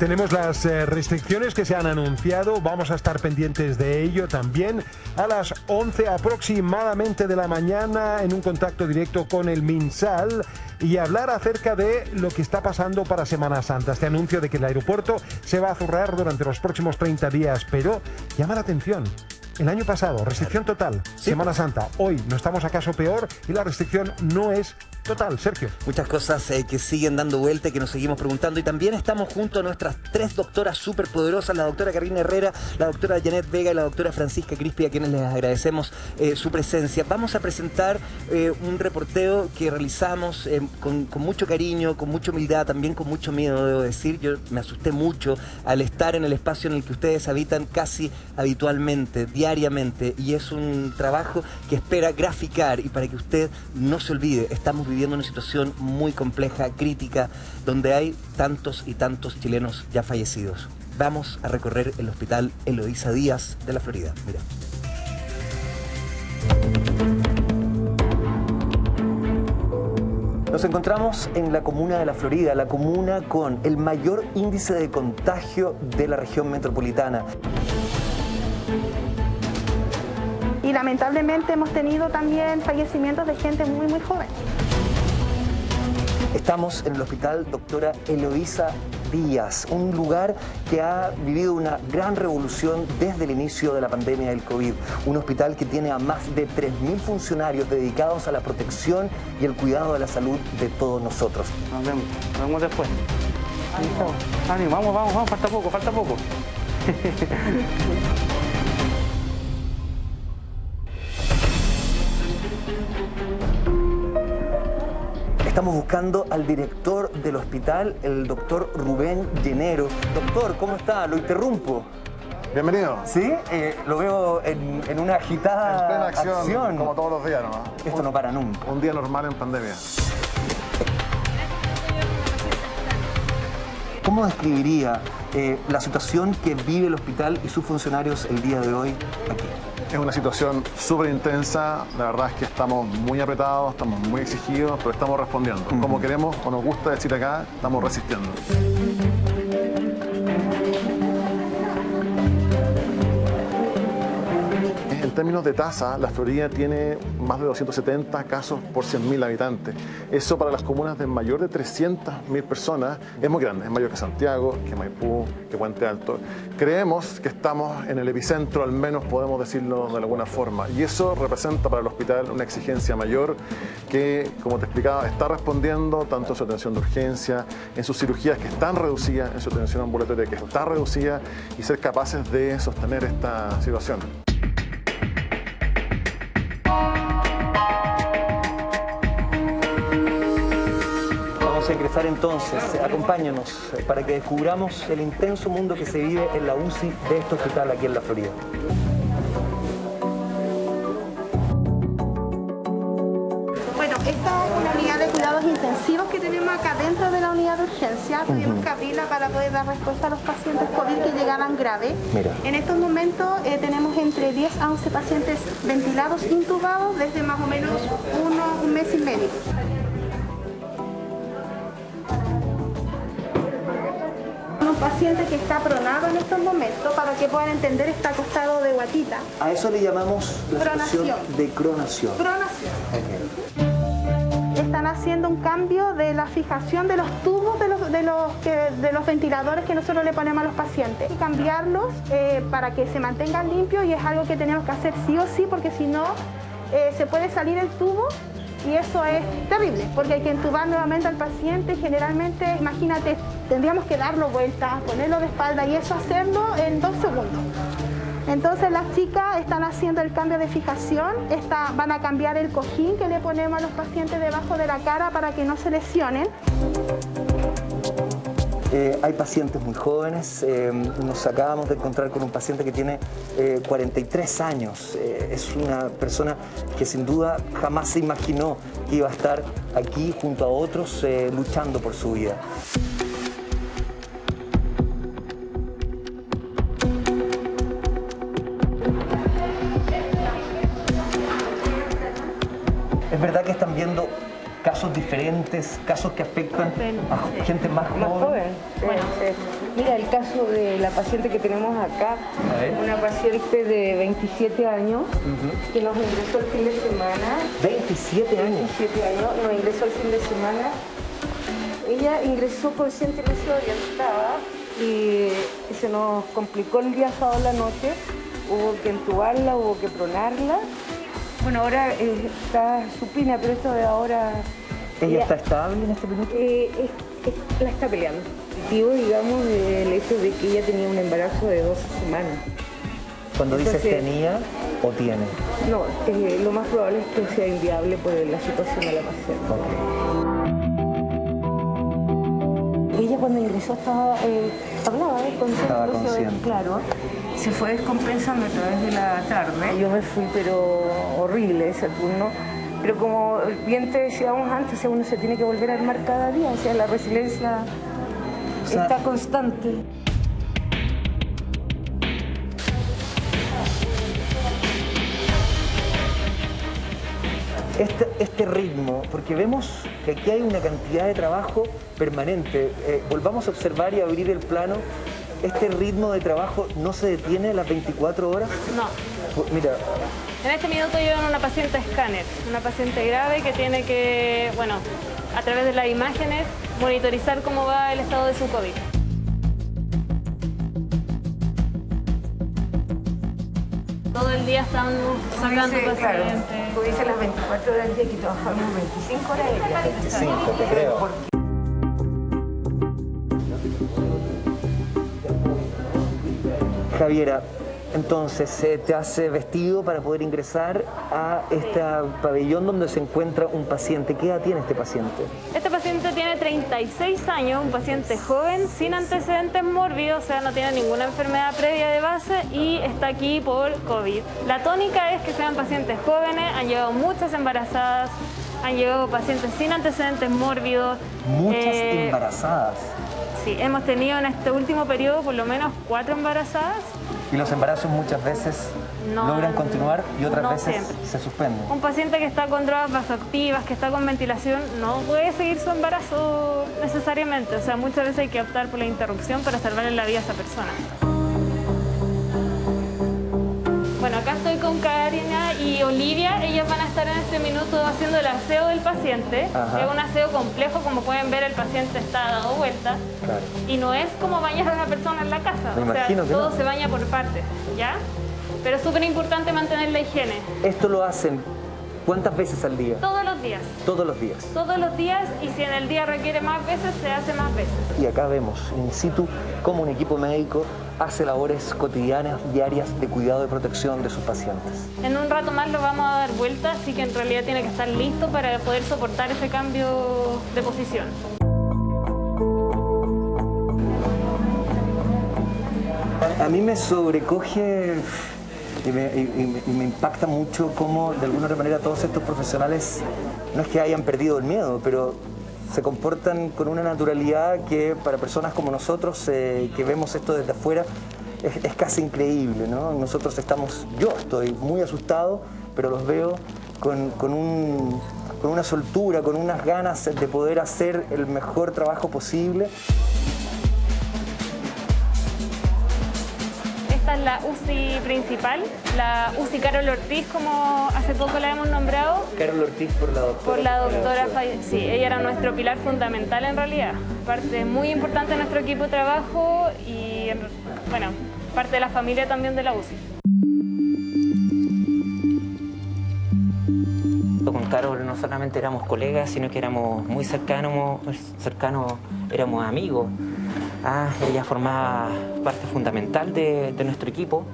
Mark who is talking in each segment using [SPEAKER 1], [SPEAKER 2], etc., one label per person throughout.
[SPEAKER 1] Tenemos las eh, restricciones que se han anunciado, vamos a estar pendientes de ello también a las 11 aproximadamente de la mañana en un contacto directo con el MinSal y hablar acerca de lo que está pasando para Semana Santa. Este anuncio de que el aeropuerto se va a cerrar durante los próximos 30 días, pero llama la atención. El año pasado, restricción total, Semana Santa. Hoy no estamos acaso peor y la restricción no es total, Sergio.
[SPEAKER 2] Muchas cosas eh, que siguen dando vuelta y que nos seguimos preguntando. Y también estamos junto a nuestras tres doctoras súper poderosas, la doctora Karina Herrera, la doctora Janet Vega y la doctora Francisca Crispi, a quienes les agradecemos eh, su presencia. Vamos a presentar eh, un reporteo que realizamos con, mucho cariño, con mucha humildad, también con mucho miedo, debo decir. Yo me asusté mucho al estar en el espacio en el que ustedes habitan casi habitualmente, diariamente. Y es un trabajo que espera graficar y para que usted no se olvide, estamos una situación muy compleja, crítica, donde hay tantos y tantos chilenos ya fallecidos. Vamos a recorrer el hospital Eloísa Díaz de la Florida. Mira. Nos encontramos en la comuna de La Florida, la comuna con el mayor índice de contagio de la región metropolitana.
[SPEAKER 3] Y lamentablemente hemos tenido también fallecimientos de gente muy, muy joven.
[SPEAKER 2] Estamos en el hospital doctora Eloísa Díaz, un lugar que ha vivido una gran revolución desde el inicio de la pandemia del COVID. Un hospital que tiene a más de 3.000 funcionarios dedicados a la protección y el cuidado de la salud de todos nosotros.
[SPEAKER 4] Nos vemos, nos vemos después. Ánimo, vamos, vamos, vamos, falta poco, falta poco.
[SPEAKER 2] Estamos buscando al director del hospital, el doctor Rubén Llenero. Doctor, ¿cómo está? Lo interrumpo.
[SPEAKER 5] Bienvenido.
[SPEAKER 2] ¿Sí? Eh, lo veo en, una agitada
[SPEAKER 5] en plena acción, como todos los días nomás.
[SPEAKER 2] Esto no para nunca.
[SPEAKER 5] Un día normal en pandemia.
[SPEAKER 2] ¿Cómo describiría eh, la situación que vive el hospital y sus funcionarios el día de hoy aquí?
[SPEAKER 5] Es una situación súper intensa, la verdad es que estamos muy apretados, estamos muy exigidos, pero estamos respondiendo. Como queremos o nos gusta decir acá, estamos resistiendo. En términos de tasa, la Florida tiene más de 270 casos por 100.000 habitantes. Eso para las comunas de mayor de 300.000 personas es muy grande, es mayor que Santiago, que Maipú, que Puente Alto. Creemos que estamos en el epicentro, al menos podemos decirlo de alguna forma, y eso representa para el hospital una exigencia mayor que, como te explicaba, está respondiendo tanto en su atención de urgencia, en sus cirugías que están reducidas, en su atención ambulatoria que está reducida y ser capaces de sostener esta situación.
[SPEAKER 2] Ingresar entonces. Acompáñanos eh, para que descubramos el intenso mundo que se vive en la UCI de este hospital aquí en la Florida.
[SPEAKER 3] Bueno, esta es una unidad de cuidados intensivos que tenemos acá dentro de la unidad de urgencia. Tuvimos que abrirla para poder dar respuesta a los pacientes COVID que llegaban graves. En estos momentos eh, tenemos entre 10 a 11 pacientes ventilados, intubados desde más o menos uno, un mes y medio. Paciente que está pronado en estos momentos, para que puedan entender, está acostado de guatita.
[SPEAKER 2] A eso le llamamos la situación de cronación.
[SPEAKER 3] Cronación. Están haciendo un cambio de la fijación de los tubos de los, de los, de los ventiladores que nosotros le ponemos a los pacientes. Y cambiarlos eh, para que se mantengan limpios y es algo que tenemos que hacer sí o sí porque si no eh, se puede salir el tubo y eso es terrible, porque hay que entubar nuevamente al paciente. Generalmente, imagínate, tendríamos que darlo vuelta, ponerlo de espalda y eso hacerlo en dos segundos. Entonces las chicas están haciendo el cambio de fijación, van a cambiar el cojín que le ponemos a los pacientes debajo de la cara para que no se lesionen.
[SPEAKER 2] Eh, hay pacientes muy jóvenes, eh, nos acabamos de encontrar con un paciente que tiene 43 eh, años, es una persona que sin duda jamás se imaginó que iba a estar aquí junto a otros luchando por su vida. Diferentes, casos que afectan a gente más joven.
[SPEAKER 6] sí. Mira, el caso de la paciente que tenemos acá, una paciente de 27 años que nos ingresó el fin de semana.
[SPEAKER 2] 27 años.
[SPEAKER 6] 27 años, nos ingresó el fin de semana. Ella ingresó consciente y desorientada y, y se nos complicó el día sábado la noche. Hubo que entubarla, hubo que pronarla. Bueno, ahora eh, está supina, pero esto de ahora...
[SPEAKER 2] ¿Ella está estable en este minuto?
[SPEAKER 6] Eh, es- es- la está peleando. Positivo, digamos, del hecho de que ella tenía un embarazo de 12 semanas.
[SPEAKER 2] Cuando dices
[SPEAKER 6] entonces-
[SPEAKER 2] tenía o tiene.
[SPEAKER 6] No, eh, lo más probable es que sea inviable por la situación de la paciente. Ella cuando ingresó estaba, eh, hablaba, eh, consciente,
[SPEAKER 2] Estaba consciente.
[SPEAKER 6] claro, se fue descompensando a través de la tarde. Yo me fui, pero horrible ese turno. Pero como bien te decíamos antes, o sea, uno se tiene que volver a armar cada día, o sea, la resiliencia
[SPEAKER 2] sea,
[SPEAKER 6] está constante.
[SPEAKER 2] Este, este ritmo, porque vemos que aquí hay una cantidad de trabajo permanente. Eh, volvamos a observar y abrir el plano. Este ritmo de trabajo no se detiene a las 24 horas.
[SPEAKER 7] No.
[SPEAKER 2] Pues, Mira,
[SPEAKER 7] En este minuto llevan una paciente escáner, una paciente grave que tiene que, bueno, a través de las imágenes, monitorizar cómo va el estado de su COVID. Todo el día están sacando
[SPEAKER 6] Dice, claro,
[SPEAKER 7] pacientes.
[SPEAKER 6] tú dices las 24 horas del día que trabajamos 25 horas del día.
[SPEAKER 2] 25, te creo. Javiera, entonces se te hace vestido para poder ingresar a este pabellón donde se encuentra un paciente. ¿Qué edad tiene este paciente?
[SPEAKER 7] Este paciente tiene 36 años, un paciente joven, sin antecedentes mórbidos, o sea, no tiene ninguna enfermedad previa de base y está aquí por COVID. La tónica es que sean pacientes jóvenes, han llegado muchas embarazadas, han llegado pacientes sin antecedentes mórbidos.
[SPEAKER 2] Muchas
[SPEAKER 7] eh,
[SPEAKER 2] embarazadas.
[SPEAKER 7] Sí, hemos tenido en este último periodo por lo menos cuatro embarazadas.
[SPEAKER 2] Y los embarazos muchas veces
[SPEAKER 7] No,
[SPEAKER 2] logran continuar y otras
[SPEAKER 7] no
[SPEAKER 2] veces
[SPEAKER 7] siempre.
[SPEAKER 2] se suspenden.
[SPEAKER 7] Un paciente que está con drogas vasoactivas, que está con ventilación, no puede seguir su embarazo necesariamente. O sea, muchas veces hay que optar por la interrupción para salvarle la vida a esa persona. Y Olivia. Ellas van a estar en este minuto haciendo el aseo del paciente.
[SPEAKER 2] Ajá.
[SPEAKER 7] Es un aseo complejo, como pueden ver, el paciente está dado vuelta.
[SPEAKER 2] Claro.
[SPEAKER 7] Y no es como bañar a una persona en la casa.
[SPEAKER 2] Me
[SPEAKER 7] o sea, todo
[SPEAKER 2] no.
[SPEAKER 7] se baña por partes, ¿ya? Pero es súper importante mantener la higiene.
[SPEAKER 2] Esto lo hacen cuántas veces al día?
[SPEAKER 7] Todos los días.
[SPEAKER 2] Todos los días.
[SPEAKER 7] Todos los días y si en el día requiere más veces, se hace más veces.
[SPEAKER 2] Y acá vemos in situ cómo un equipo médico hace labores cotidianas, diarias de cuidado y protección de sus pacientes.
[SPEAKER 7] En un rato más lo vamos a dar vuelta, así que en realidad tiene que estar listo para poder soportar ese cambio de posición.
[SPEAKER 2] A mí me sobrecoge y me, impacta mucho cómo de alguna manera todos estos profesionales no es que hayan perdido el miedo, pero se comportan con una naturalidad que para personas como nosotros eh, que vemos esto desde afuera es, es casi increíble, ¿no? Nosotros estamos, yo estoy muy asustado, pero los veo con, con un- con una soltura, con unas ganas de poder hacer el mejor trabajo posible.
[SPEAKER 7] La UCI principal, la UCI Carol Ortiz, como hace poco la hemos nombrado,
[SPEAKER 2] Carol Ortiz por la doctora.
[SPEAKER 7] por la doctora Faye- Sí, ella era nuestro pilar fundamental en realidad. Parte muy importante de nuestro equipo de trabajo y, en- bueno, parte de la familia también de la UCI.
[SPEAKER 8] Con Carol no solamente éramos colegas, sino que éramos muy cercanos, cercanos éramos amigos. Ah, ella formaba parte fundamental de, nuestro equipo,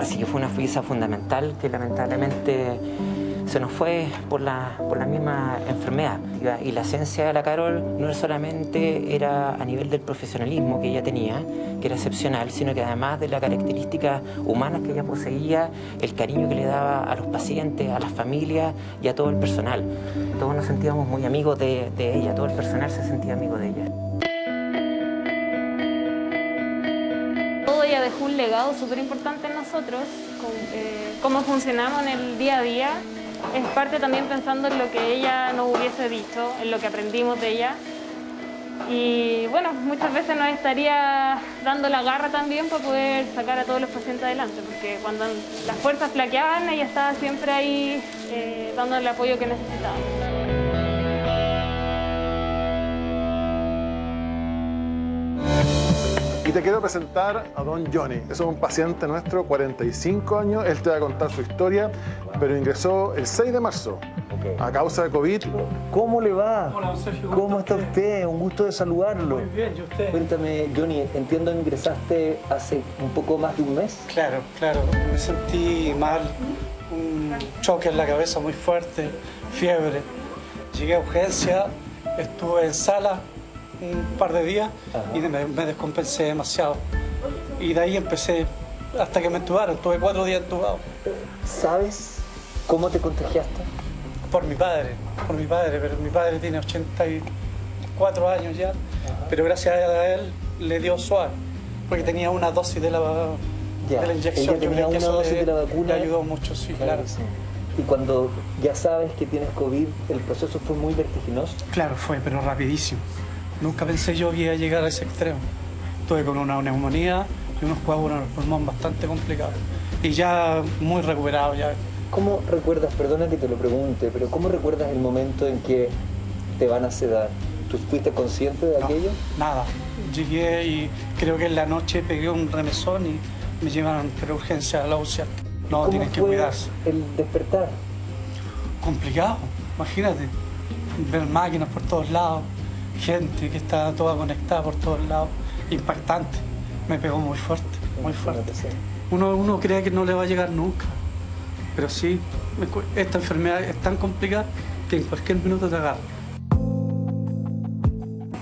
[SPEAKER 8] así que fue una pieza fundamental que lamentablemente se nos fue por la, por la misma enfermedad. Y la esencia de la Carol no solamente era a nivel del profesionalismo que ella tenía, que era excepcional, sino que además de las características humanas que ella poseía, el cariño que le daba a los pacientes, a las familias y a todo el personal. Todos nos sentíamos muy amigos de ella, todo el personal se sentía amigo de ella.
[SPEAKER 7] Dejó un legado súper importante en nosotros, con, eh, cómo funcionamos en el día a día. es parte también pensando en lo que ella nos hubiese dicho, en lo que aprendimos de ella. Y bueno, muchas veces nos estaría dando la garra también para poder sacar a todos los pacientes adelante, porque cuando las fuerzas flaqueaban, ella estaba siempre ahí eh, dando el apoyo que necesitábamos.
[SPEAKER 5] Y te quiero presentar a don Johnny. Es un paciente nuestro, 45 años. Él te va a contar su historia, pero ingresó el 6 de marzo a causa de COVID.
[SPEAKER 2] ¿Cómo le va?
[SPEAKER 9] Hola, Sergio.
[SPEAKER 2] ¿Cómo está usted? Un gusto de saludarlo.
[SPEAKER 9] Muy bien, ¿y usted?
[SPEAKER 2] Cuéntame, Johnny, entiendo que ingresaste hace un poco más de un mes.
[SPEAKER 9] Claro, claro. Me sentí mal, un choque en la cabeza muy fuerte, fiebre. Llegué a urgencia, estuve en sala un par de días y me, me descompensé demasiado. Y de ahí empecé hasta que me entubaron. Tuve cuatro días entubado.
[SPEAKER 2] ¿Sabes cómo te contagiaste?
[SPEAKER 9] Por mi padre, por mi padre, pero mi padre tiene 84 años ya, pero gracias a él le dio suave, porque tenía una dosis de la,
[SPEAKER 2] Ya,
[SPEAKER 9] de la inyección.
[SPEAKER 2] ella tenía una dosis
[SPEAKER 9] le,
[SPEAKER 2] de la vacuna.
[SPEAKER 9] le ayudó mucho, sí, claro.
[SPEAKER 2] sí. Y cuando ya sabes que tienes COVID, el proceso fue muy vertiginoso.
[SPEAKER 9] Claro, fue, pero rapidísimo. Nunca pensé yo que iba a llegar a ese extremo. Estuve con una neumonía y unos coágulos en el pulmón bastante complicados. Y ya muy recuperado, ya
[SPEAKER 2] ¿Cómo recuerdas, perdona que te lo pregunte, pero cómo recuerdas el momento en que te van a sedar? ¿Tú fuiste consciente de
[SPEAKER 9] No,
[SPEAKER 2] aquello?
[SPEAKER 9] Nada. Llegué y creo que en la noche pegué un remesón y me llevaron por urgencia a la UCI. No,
[SPEAKER 2] ¿Cómo
[SPEAKER 9] tienen que
[SPEAKER 2] fue
[SPEAKER 9] cuidarse.
[SPEAKER 2] el despertar?
[SPEAKER 9] Complicado, imagínate. Ver máquinas por todos lados, gente que está toda conectada por todos lados. Impactante. Me pegó muy fuerte, muy fuerte. Uno, uno cree que no le va a llegar nunca. Pero sí, esta enfermedad es tan complicada que en cualquier minuto te agarra.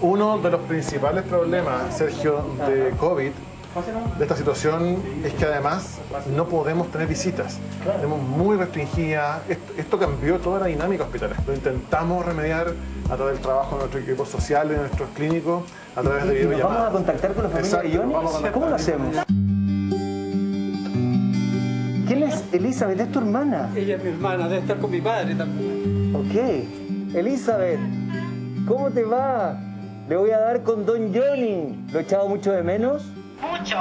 [SPEAKER 5] Uno de los principales problemas, Sergio, de COVID, de esta situación, es que además no podemos tener visitas. Tenemos muy restringidas. Esto, esto cambió toda la dinámica hospitalaria. Lo intentamos remediar a través del trabajo de nuestros equipos sociales, de nuestros clínicos, a través de
[SPEAKER 2] ¿Y nos vamos a
[SPEAKER 5] videollamadas.
[SPEAKER 2] contactar con la familia
[SPEAKER 5] Exacto,
[SPEAKER 2] de Johnny? ¿Cómo lo hacemos? ¿Quién es Elizabeth? ¿Es tu hermana?
[SPEAKER 9] Ella es mi hermana, debe estar con mi padre también.
[SPEAKER 2] Ok. Elizabeth, ¿cómo te va? Le voy a dar con Don Johnny. ¿Lo he echado mucho de menos?
[SPEAKER 10] Mucho.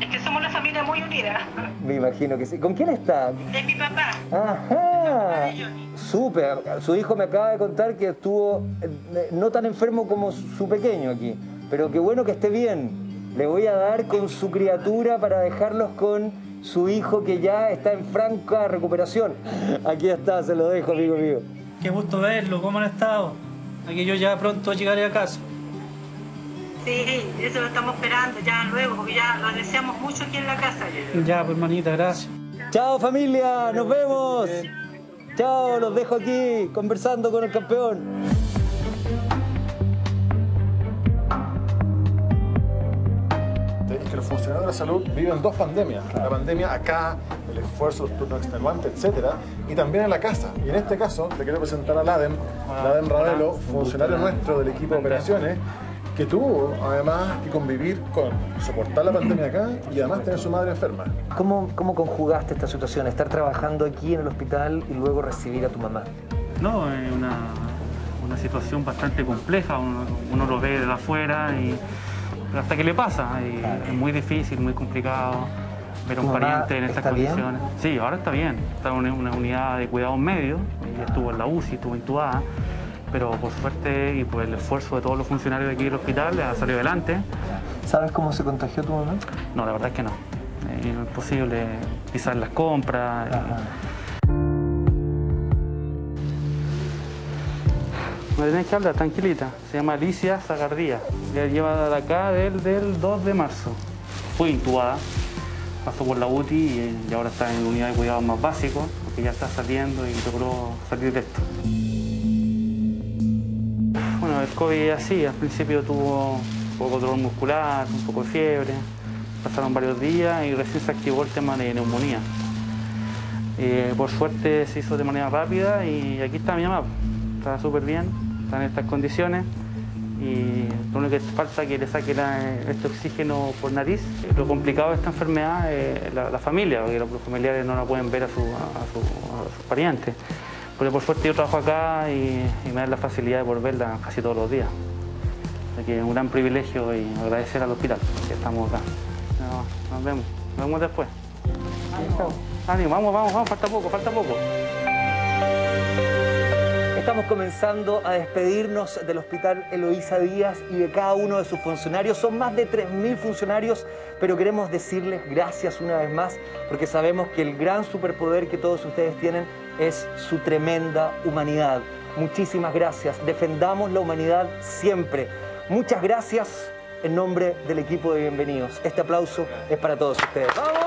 [SPEAKER 10] Es que somos una familia muy unida.
[SPEAKER 2] Me imagino que sí. ¿Con quién está?
[SPEAKER 10] Es mi papá.
[SPEAKER 2] Ajá. Súper. Su hijo me acaba de contar que estuvo eh, no tan enfermo como su pequeño aquí. Pero qué bueno que esté bien. Le voy a dar con su criatura para dejarlos con su hijo que ya está en franca recuperación. Aquí está, se lo dejo, amigo mío.
[SPEAKER 9] Qué gusto verlo, ¿cómo han estado? Aquí yo ya pronto llegaré a casa.
[SPEAKER 10] Sí, eso lo estamos esperando ya luego, porque ya lo deseamos mucho aquí en la casa.
[SPEAKER 9] Ya, pues hermanita, gracias.
[SPEAKER 2] Chao familia, nos vemos. Chao, los dejo aquí conversando con el campeón.
[SPEAKER 5] es que los funcionarios de la salud viven dos pandemias. La pandemia acá, el esfuerzo, el turno extenuante, etcétera, y también en la casa. Y en este caso, te quiero presentar a Ladem, Ladem Ravelo, funcionario nuestro del equipo de operaciones, que tuvo además que convivir con soportar la pandemia acá y además tener su madre enferma.
[SPEAKER 2] ¿Cómo, ¿Cómo conjugaste esta situación? Estar trabajando aquí en el hospital y luego recibir a tu mamá.
[SPEAKER 4] No, es una, una situación bastante compleja, uno, uno lo ve de afuera y hasta que le pasa. y Es muy difícil, muy complicado ver a un
[SPEAKER 2] ¿Tu mamá
[SPEAKER 4] pariente en estas
[SPEAKER 2] bien?
[SPEAKER 4] condiciones. Sí, ahora está bien. Está en una, una unidad de cuidados medios, ella estuvo en la UCI, estuvo intubada, pero por suerte y por el esfuerzo de todos los funcionarios de aquí del hospital ha salido adelante.
[SPEAKER 2] ¿Sabes cómo se contagió tu mamá?
[SPEAKER 4] No, la verdad es que no. Eh, es posible pisar las compras. Me tenés que hablar, tranquilita. Se llama Alicia Zagardía. Ya lleva de acá del, del 2 de marzo. Fue intubada, pasó por la UTI y, y ahora está en unidad de cuidados más básicos, porque ya está saliendo y logró salir de esto. Bueno, el COVID así. Al principio tuvo un poco de dolor muscular, un poco de fiebre. Pasaron varios días y recién se activó el tema de neumonía. Eh, por suerte se hizo de manera rápida y aquí está mi mamá. Está súper bien, está en estas condiciones y lo único que falta es que le saque la- este oxígeno por nariz. Lo complicado de esta enfermedad es la, familia, porque los familiares no la pueden ver a, su- a a sus parientes. Pero por suerte yo trabajo acá y, y me dan la facilidad de volverla casi todos los días. Así que es un gran privilegio y agradecer al hospital que estamos acá. No, nos vemos, nos vemos después. Ánimo, vamos, vamos, vamos, falta poco, falta poco.
[SPEAKER 2] Estamos comenzando a despedirnos del Hospital Eloísa Díaz y de cada uno de sus funcionarios. Son más de 3.000 funcionarios, pero queremos decirles gracias una vez más porque sabemos que el gran superpoder que todos ustedes tienen es su tremenda humanidad. Muchísimas gracias. Defendamos la humanidad siempre. Muchas gracias en nombre del equipo de bienvenidos. Este aplauso es para todos ustedes. ¡Vamos!